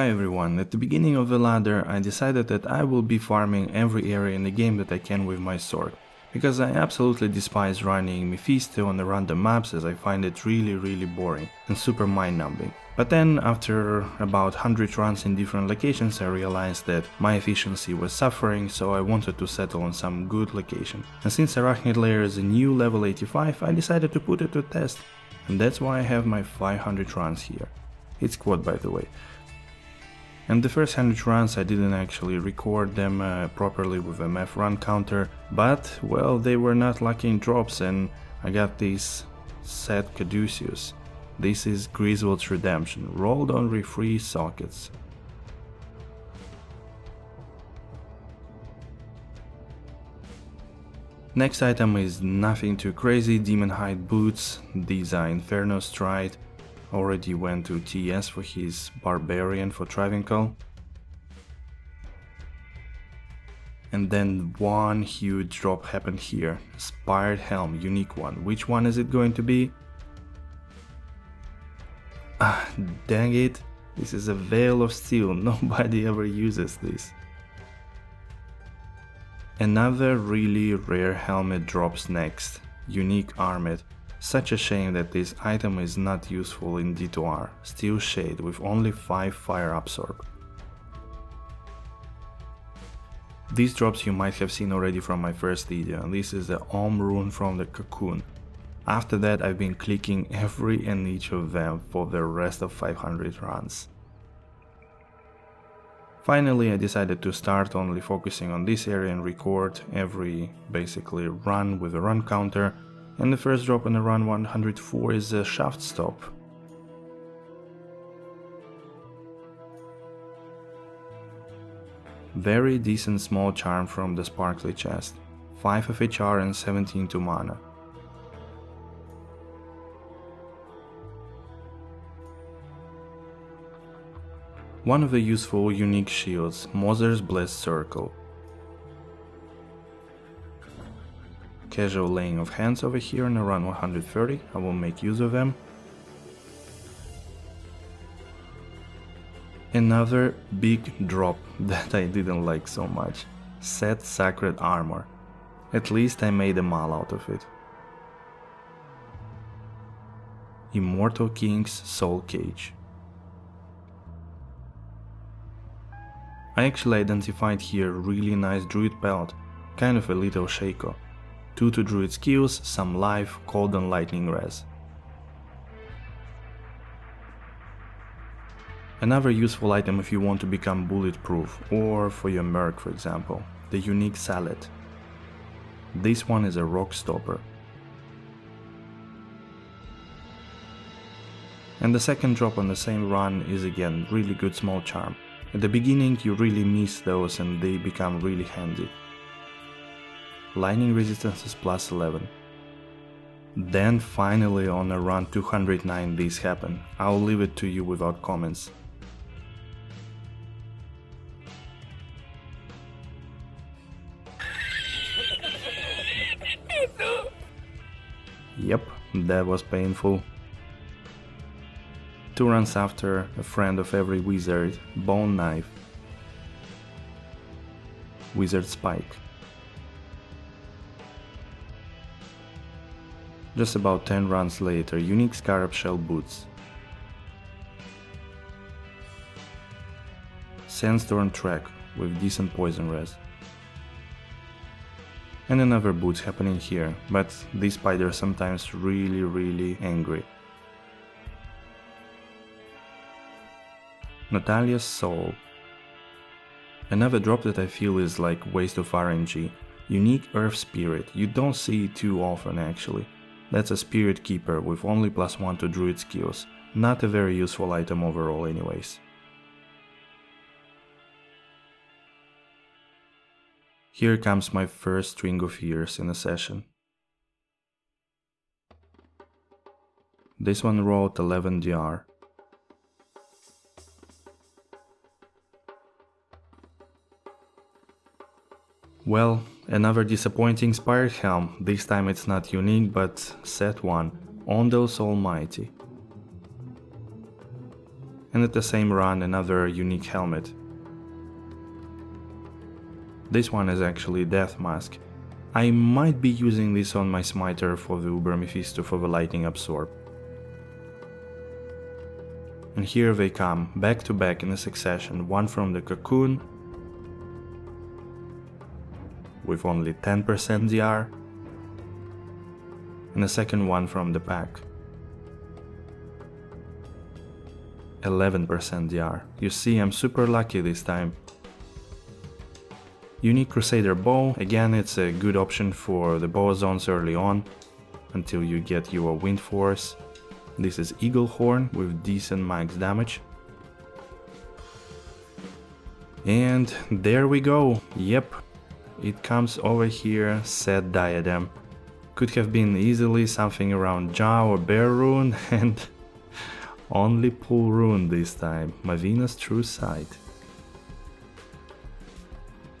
Hi everyone, at the beginning of the ladder I decided that I will be farming every area in the game that I can with my sorc, because I absolutely despise running Mephisto on the random maps as I find it really really boring and super mind numbing. But then after about 100 runs in different locations I realized that my efficiency was suffering so I wanted to settle on some good location. And since Arachnid Lair is a new level 85 I decided to put it to test. And that's why I have my 500 runs here. It's quad by the way. And the first 100 runs I didn't actually record them uh, properly with MF run counter, but well they were not lucky in drops and I got this set Caduceus. This is Griswold's Redemption, rolled on refree sockets. Next item is nothing too crazy, Demon Hide boots, these are Inferno Stride, already went to TS for his Barbarian for Travincal. And then one huge drop happened here, Spired Helm, unique one. Which one is it going to be? Ah, dang it, this is a Veil of Steel, nobody ever uses this. Another really rare helmet drops next, unique armet. Such a shame that this item is not useful in D2R, Steel Shade with only 5 fire absorb. These drops you might have seen already from my first video, this is the Ohm rune from the Cocoon. After that I've been clicking every and each of them for the rest of 500 runs. Finally I decided to start only focusing on this area and record every basically run with a run counter and the first drop on the run 104 is a Shaftstop. Very decent small charm from the sparkly chest, 5 of HR and 17 to mana. One of the useful unique shields, Moser's Blessed Circle, Casual laying of hands over here and around 130, I will make use of them. Another big drop that I didn't like so much. Set Sacred Armor. At least I made a mal out of it. Immortal King's Soul Cage. I actually identified here really nice druid belt, kind of a little Shako. 2 to druid skills, some life, cold and lightning res. Another useful item if you want to become bulletproof, or for your merc for example, the unique sallet. This one is a Rockstopper. And the second drop on the same run is again really good small charm. At the beginning you really miss those and they become really handy lightning resistance is plus 11. Then finally on around 209 this happened. I'll leave it to you without comments. Yep, that was painful. Two runs after, a friend of every wizard, Bone Knife. Wizard Spike. Just about 10 runs later, unique Scarab Shell boots. Sandstorm Trek with decent poison res. And another boots happening here, but these spiders sometimes really really angry. Natalya's Soul. Another drop that I feel is like waste of RNG. Unique Earth Spirit, you don't see it too often actually. That's a Spirit Keeper with only plus 1 to druid skills, not a very useful item overall anyways. Here comes my first string of ears in a session. This one wrote 11 DR. Well, another disappointing Spired Helm, this time it's not unique but set one, Ondal's Almighty. and at the same run another unique helmet. This one is actually Death Mask. I might be using this on my smiter for the Uber Mephisto for the Lightning Absorb. And here they come, back to back in a succession, one from the Cocoon with only 10% DR and a second one from the pack. 11% DR. You see, I'm super lucky this time. Unique Crusader Bow, again it's a good option for the bow zones early on, until you get your Wind Force. This is Eagle Horn with decent max damage. And there we go, yep, it comes over here, set diadem. Could have been easily something around Jah or Ber rune and only Pul rune this time, Mavina's true sight.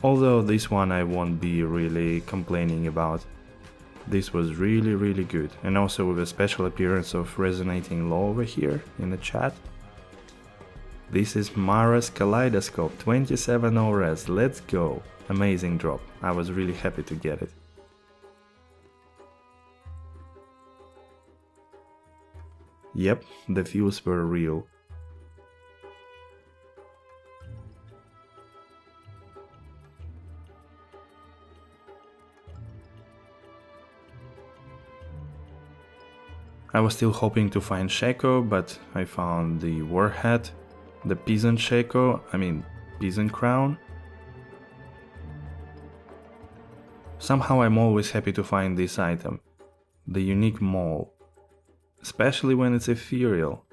Although this one I won't be really complaining about. This was really really good and also with a special appearance of resonating law over here in the chat. This is Mara's Kaleidoscope 27 ORS, let's go! Amazing drop, I was really happy to get it. Yep, the views were real. I was still hoping to find Shako, but I found the War Hat, the Peasant Shako, I mean Peasant Crown. Somehow I'm always happy to find this item, the unique maul, especially when it's ethereal.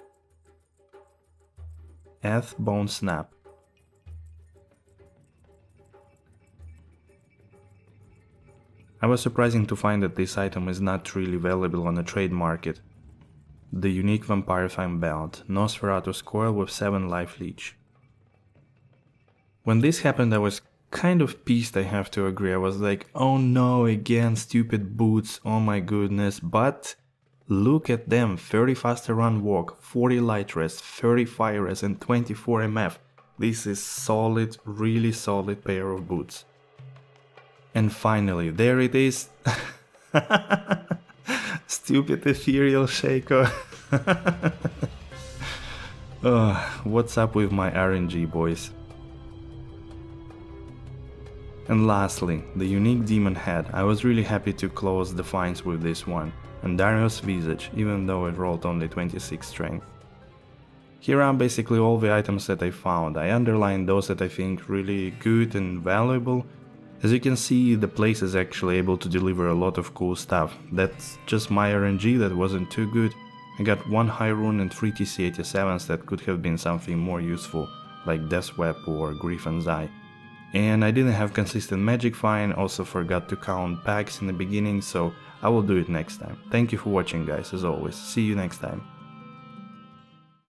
Eth Bone Snap. I was surprising to find that this item is not really valuable on the trade market. The unique Vampire belt, Nosferatu's coil with 7 life leech. When this happened I was kind of pissed I have to agree, I was like, oh no, again stupid boots, oh my goodness, but look at them, 30 faster run walk, 40 light rest, 30 fire rest and 24 MF. This is solid, really solid pair of boots. And finally, there it is. Stupid ethereal Shako. what's up with my RNG boys? And lastly, the unique demon head. I was really happy to close the finds with this one. And Andariel's Visage, even though it rolled only 26 strength. Here are basically all the items that I found. I underlined those that I think really good and valuable as you can see, the place is actually able to deliver a lot of cool stuff. That's just my RNG that wasn't too good. I got one high rune and 3 TC87s that could have been something more useful, like Death's Web or Griffon's Eye. And I didn't have consistent magic find, also forgot to count packs in the beginning, so I will do it next time. Thank you for watching guys, as always, see you next time.